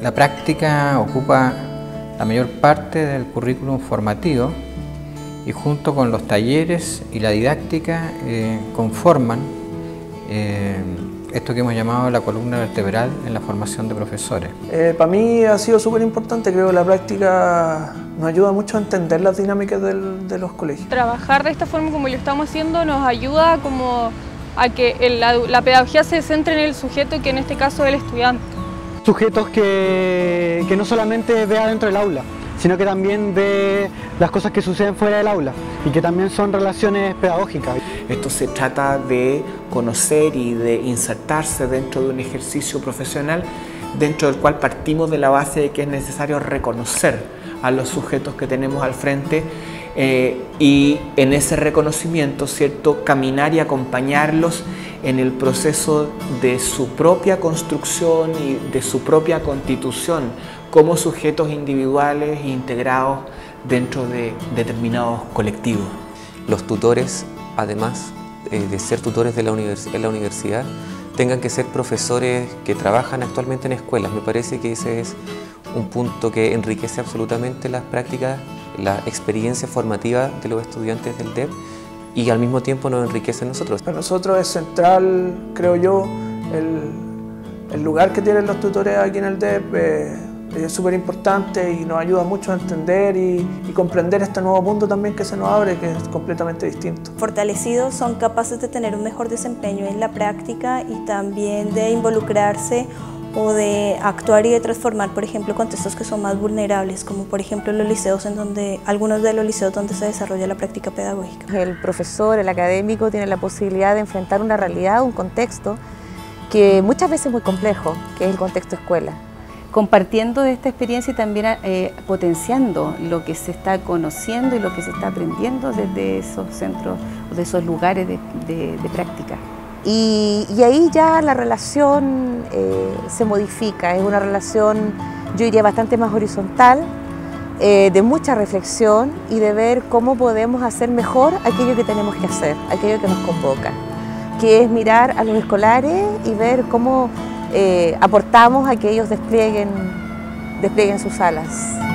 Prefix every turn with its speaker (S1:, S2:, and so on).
S1: La práctica ocupa la mayor parte del currículum formativo y junto con los talleres y la didáctica eh, conforman eh, esto que hemos llamado la columna vertebral en la formación de profesores.
S2: Eh, para mí ha sido súper importante, creo que la práctica nos ayuda mucho a entender las dinámicas de los colegios.
S3: Trabajar de esta forma como lo estamos haciendo nos ayuda como a que la, pedagogía se centre en el sujeto, que en este caso es el estudiante.
S4: Sujetos que, que no solamente vea dentro del aula, sino que también ve las cosas que suceden fuera del aula y que también son relaciones pedagógicas.
S5: Esto se trata de conocer y de insertarse dentro de un ejercicio profesional dentro del cual partimos de la base de que es necesario reconocer a los sujetos que tenemos al frente eh, y en ese reconocimiento, ¿cierto?, caminar y acompañarlos en el proceso de su propia construcción y de su propia constitución como sujetos individuales e integrados dentro de determinados colectivos.
S6: Los tutores, además eh, de ser tutores de la en la universidad, tengan que ser profesores que trabajan actualmente en escuelas. Me parece que ese es un punto que enriquece absolutamente las prácticas, la experiencia formativa de los estudiantes del DEP y al mismo tiempo nos enriquece a nosotros.
S2: Para nosotros es central, creo yo, el, lugar que tienen los tutores aquí en el DEP. Eh, es súper importante y nos ayuda mucho a entender y, comprender este nuevo mundo también que se nos abre, que es completamente distinto.
S7: Fortalecidos son capaces de tener un mejor desempeño en la práctica y también de involucrarse o de actuar y de transformar, por ejemplo, contextos que son más vulnerables, como por ejemplo los liceos en donde, algunos de los liceos donde se desarrolla la práctica pedagógica.
S8: El profesor, el académico tiene la posibilidad de enfrentar una realidad, un contexto que muchas veces es muy complejo, que es el contexto escuela
S9: compartiendo esta experiencia y también eh, potenciando lo que se está conociendo y lo que se está aprendiendo desde esos centros, de esos lugares de, práctica.
S8: Y, ahí ya la relación eh, se modifica, es una relación, yo diría, bastante más horizontal, eh, de mucha reflexión y de ver cómo podemos hacer mejor aquello que tenemos que hacer, aquello que nos convoca, que es mirar a los escolares y ver cómo eh, aportamos a que ellos desplieguen, desplieguen sus alas.